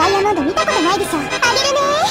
ダイヤモンド見たことないでしょ。あげるね